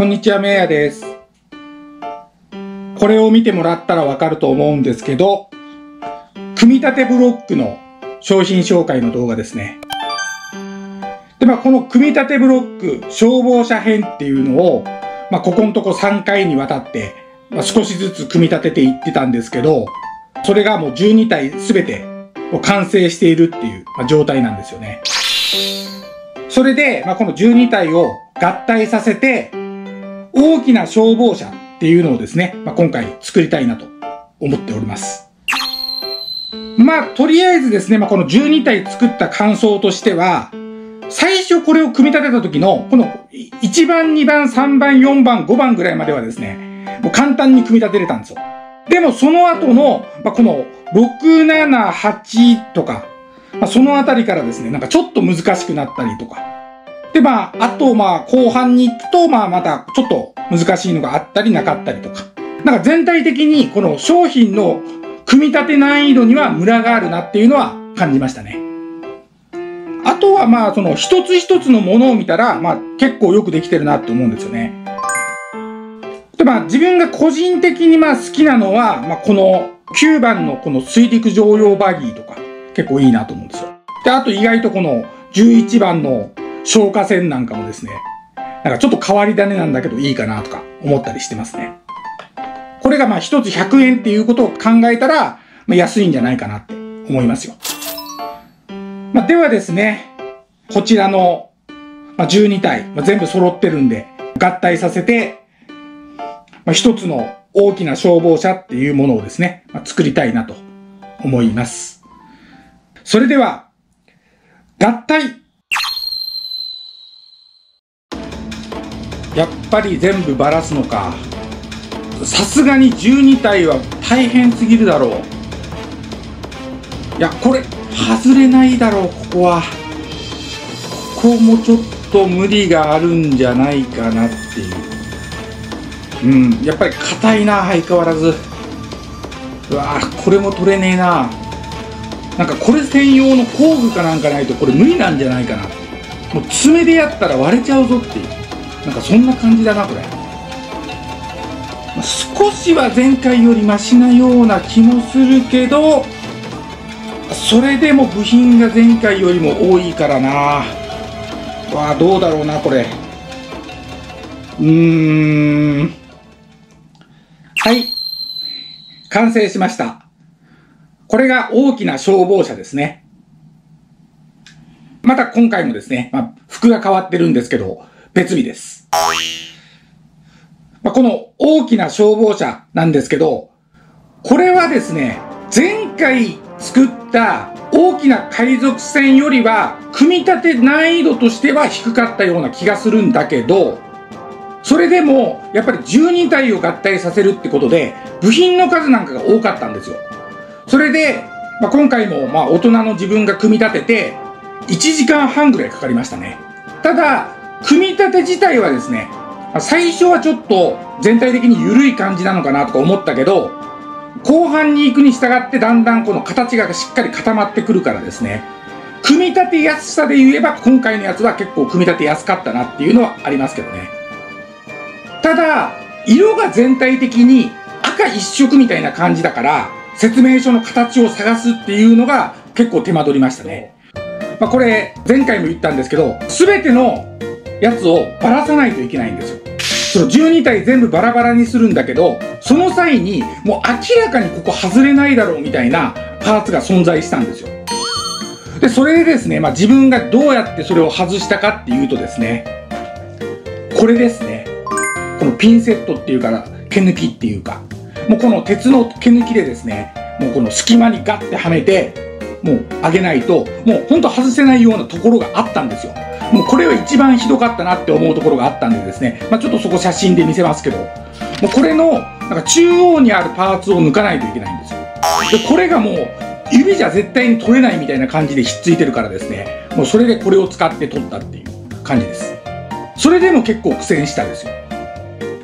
こんにちは、めいやです。これを見てもらったらわかると思うんですけど、組み立てブロックの商品紹介の動画ですね。で、まあ、この組み立てブロック消防車編っていうのを、まあ、ここのとこ3回にわたって、まあ、少しずつ組み立てていってたんですけど、それがもう12体すべて完成しているっていう、ま、状態なんですよね。それで、まあ、この12体を合体させて、大きな消防車っていうのをですね、まあ、今回作りたいなと思っております。まあ、とりあえずですね、まあ、この12体作った感想としては、最初これを組み立てた時の、この1番、2番、3番、4番、5番ぐらいまではですね、もう簡単に組み立てれたんですよ。でもその後の、まあ、この6、7、8とか、まあ、そのあたりからですね、なんかちょっと難しくなったりとか。で、まあ、あと、まあ、後半に行くと、まあ、またちょっと難しいのがあったりなかったりとか。なんか全体的にこの商品の組み立て難易度にはムラがあるなっていうのは感じましたね。あとはまあ、その一つ一つのものを見たら、まあ結構よくできてるなって思うんですよね。で、まあ自分が個人的にまあ好きなのは、まあこの9番のこの水陸乗用バギーとか結構いいなと思うんですよ。で、あと意外とこの11番の消火栓なんかもですね、なんかちょっと変わり種なんだけどいいかなとか思ったりしてますね。これがまあ一つ100円っていうことを考えたら、まあ、安いんじゃないかなって思いますよ。まあ、ではですね、こちらの、まあ、12体、まあ、全部揃ってるんで、合体させて、まあ、一つの大きな消防車っていうものをですね、まあ、作りたいなと思います。それでは、合体やっぱり全部ばらすのか。さすがに12体は大変すぎるだろう。いや、これ、外れないだろう、ここは。ここもちょっと無理があるんじゃないかなっていう。うん、やっぱり硬いな、相変わらず。うわ、これも取れねえな。なんかこれ専用の工具かなんかないとこれ無理なんじゃないかな。もう爪でやったら割れちゃうぞっていう。なんかそんな感じだな、これ。少しは前回よりマシなような気もするけど、それでも部品が前回よりも多いからな。わあ、どうだろうな、これ。うーん。はい。完成しました。これが大きな消防車ですね。また今回もですね、まあ、服が変わってるんですけど、別日です。まあ、この大きな消防車なんですけど、これはですね、前回作った大きな海賊船よりは、組み立て難易度としては低かったような気がするんだけど、それでも、やっぱり12体を合体させるってことで、部品の数なんかが多かったんですよ。それで、まあ、今回も、まあ、大人の自分が組み立てて、1時間半ぐらいかかりましたね。ただ、組み立て自体はですね、最初はちょっと全体的に緩い感じなのかなとか思ったけど、後半に行くに従ってだんだんこの形がしっかり固まってくるからですね、組み立てやすさで言えば今回のやつは結構組み立てやすかったなっていうのはありますけどね。ただ、色が全体的に赤一色みたいな感じだから、説明書の形を探すっていうのが結構手間取りましたね。まあこれ前回も言ったんですけど、すべてのやつをばらさないといけないんですよ。その12体全部バラバラにするんだけど、その際にもう明らかにここ外れないだろうみたいなパーツが存在したんですよ。で、それでですね、まあ自分がどうやってそれを外したかっていうとですね、これですね。このピンセットっていうか、毛抜きっていうか、もうこの鉄の毛抜きでですね、もうこの隙間にガッてはめて、もう上げないと、もうほんと外せないようなところがあったんですよ。もうこれは一番ひどかったなって思うところがあったんでですね、まあちょっとそこ写真で見せますけど、もうこれの、なんか中央にあるパーツを抜かないといけないんですよ。で、これがもう、指じゃ絶対に取れないみたいな感じでひっついてるからですね、もうそれでこれを使って取ったっていう感じです。それでも結構苦戦したんですよ。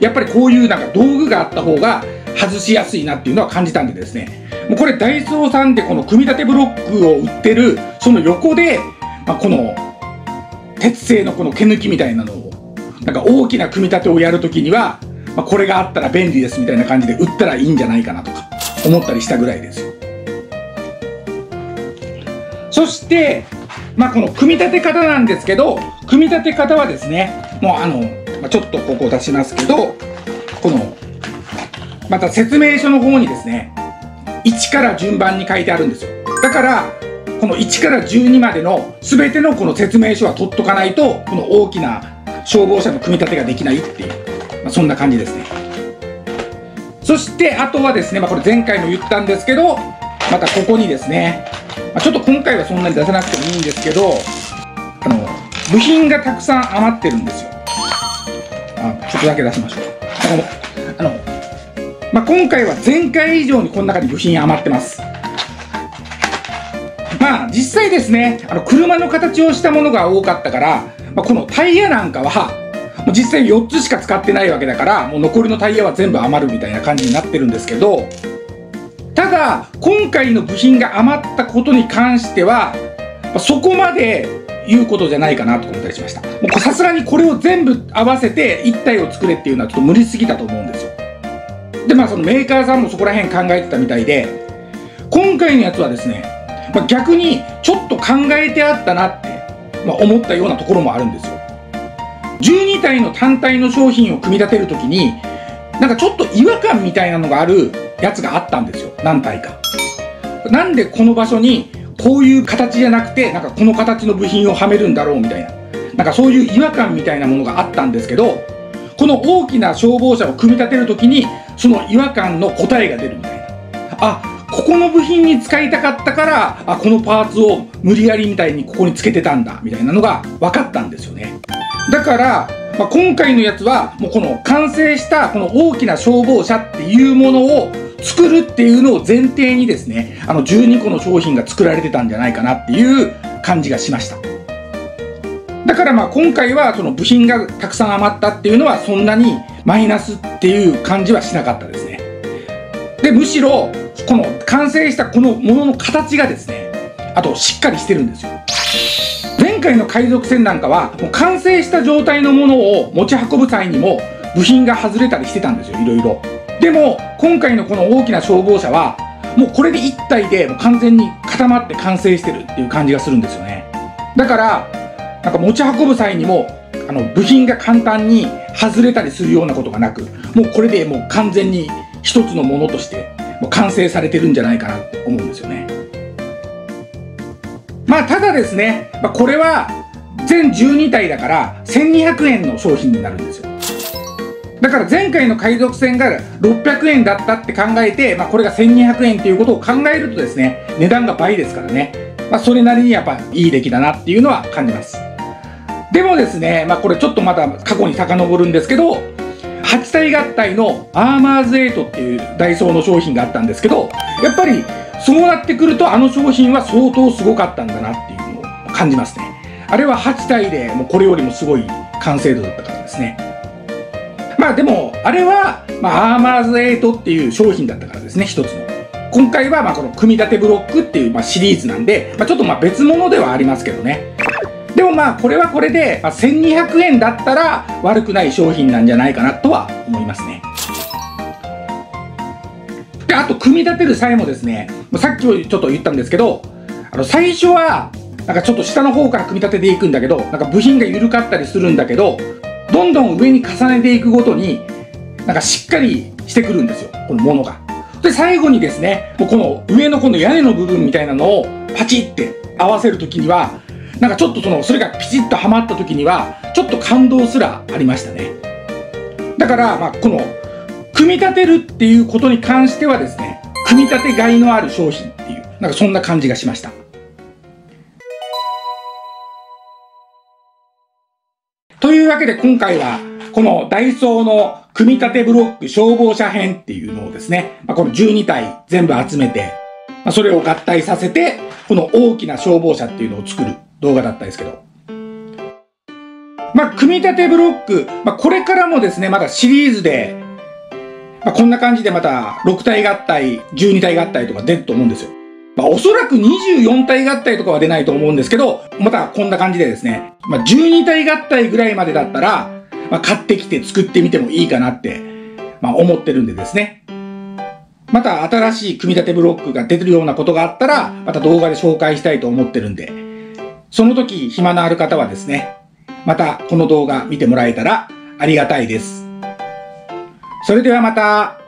やっぱりこういうなんか道具があった方が外しやすいなっていうのは感じたんでですね、もうこれダイソーさんでこの組み立てブロックを売ってる、その横で、まあ、この鉄製のこの毛抜きみたいなのをなんか大きな組み立てをやるときには、まあ、これがあったら便利ですみたいな感じで売ったらいいんじゃないかなとか思ったりしたぐらいですよ。そして、まあ、この組み立て方なんですけど、組み立て方はですね、もうあの、まあ、ちょっとここ出しますけど、この、また説明書の方にですね、1から順番に書いてあるんですよ。だから、この1から12までの全てのこの説明書は取っとかないと、この大きな消防車の組み立てができないっていう、まあ、そんな感じですね。そして、あとはですね、まあ、これ前回も言ったんですけど、またここにですね、まあ、ちょっと今回はそんなに出さなくてもいいんですけど、あの、部品がたくさん余ってるんですよ。あ、ちょっとだけ出しましょう。あの、まあ、今回は前回以上にこの中に部品余ってます。まあ、実際ですね、あの、車の形をしたものが多かったから、まあ、このタイヤなんかは、実際4つしか使ってないわけだから、もう残りのタイヤは全部余るみたいな感じになってるんですけど、ただ、今回の部品が余ったことに関しては、そこまで言うことじゃないかなと思ったりしました。もうさすがにこれを全部合わせて1体を作れっていうのはちょっと無理すぎたと思うんですよ。で、まあそのメーカーさんもそこら辺考えてたみたいで、今回のやつはですね、まあ、逆にちょっと考えてあったなって、まあ、思ったようなところもあるんですよ。12体の単体の商品を組み立てるときに、なんかちょっと違和感みたいなのがあるやつがあったんですよ。何体か。なんでこの場所にこういう形じゃなくて、なんかこの形の部品をはめるんだろうみたいな。なんかそういう違和感みたいなものがあったんですけど、この大きな消防車を組み立てるときに、その違和感の答えが出るみたいな。あ、この部品に使いたかったから、あ、このパーツを無理やりみたいにここにつけてたんだ、みたいなのが分かったんですよね。だから、まあ、今回のやつは、もうこの完成したこの大きな消防車っていうものを作るっていうのを前提にですね、あの12個の商品が作られてたんじゃないかなっていう感じがしました。だからまあ今回はその部品がたくさん余ったっていうのはそんなにマイナスっていう感じはしなかったですね。で、むしろこの完成したこのものの形がですね、あとしっかりしてるんですよ。前回の海賊船なんかはもう完成した状態のものを持ち運ぶ際にも部品が外れたりしてたんですよ、いろいろ。でも、今回のこの大きな消防車は、もうこれで1体でもう完全に固まって完成してるっていう感じがするんですよね。だから、なんか持ち運ぶ際にも、あの、部品が簡単に外れたりするようなことがなく、もうこれでもう完全に一つのものとして、もう完成されてるんじゃないかなって思うんですよね。まあ、ただですね、まあ、これは全12体だから1200円の商品になるんですよ。だから前回の海賊船が600円だったって考えて、まあ、これが1200円っていうことを考えるとですね、値段が倍ですからね。まあ、それなりにやっぱいい出来だなっていうのは感じます。でもですね、まあ、これちょっとまだ過去に遡るんですけど、8体合体のアーマーズ8っていうダイソーの商品があったんですけど、やっぱりそうなってくるとあの商品は相当すごかったんだなっていうのを感じますね。あれは8体でもうこれよりもすごい完成度だったからですね。まあでも、あれは、まあ、アーマーズ8っていう商品だったからですね、一つの。今回は、まあこの組み立てブロックっていう、まあ、シリーズなんで、まあちょっとまあ別物ではありますけどね。でもまあこれはこれで、まあ、1200円だったら悪くない商品なんじゃないかなとは思いますね。で、あと組み立てる際もですね、さっきもちょっと言ったんですけど、あの最初はなんかちょっと下の方から組み立てていくんだけど、なんか部品が緩かったりするんだけど、どんどん上に重ねていくごとに、なんかしっかりしてくるんですよ、このものが。で、最後にですね、もうこの上のこの屋根の部分みたいなのをパチって合わせるときには、なんかちょっとその、それがピチッとはまったときには、ちょっと感動すらありましたね。だから、まあ、この、組み立てるっていうことに関してはですね、組み立てがいのある商品っていう、なんかそんな感じがしました。というわけで今回は、このダイソーの組み立てブロック消防車編っていうのをですね、まあ、この12体全部集めて、まあ、それを合体させて、この大きな消防車っていうのを作る動画だったんですけど。まあ、組み立てブロック、まあ、これからもですね、まだシリーズで、まあ、こんな感じでまた6体合体、12体合体とか出ると思うんですよ。まあ、おそらく24体合体とかは出ないと思うんですけど、またこんな感じでですね、まあ、12体合体ぐらいまでだったら、まあ、買ってきて作ってみてもいいかなって、まあ、思ってるんでですね。また新しい組み立てブロックが出てるようなことがあったら、また動画で紹介したいと思ってるんで、その時暇のある方はですね、またこの動画見てもらえたらありがたいです。それではまた。